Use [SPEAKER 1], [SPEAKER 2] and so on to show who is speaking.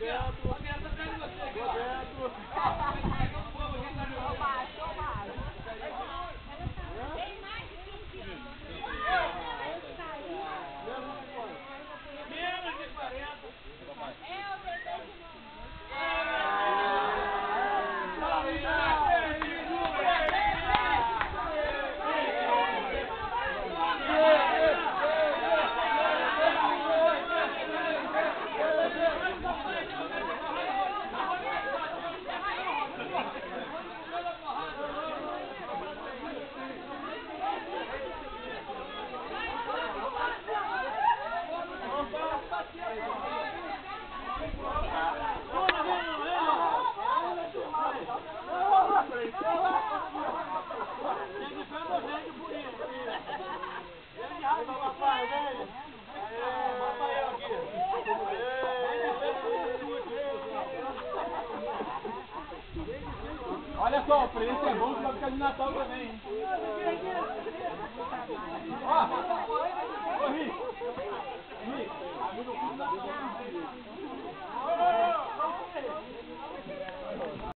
[SPEAKER 1] Yeah. Olha só, o preço é bom que vai ficar de Natal também, hein? Ó, ô Ri, Ri,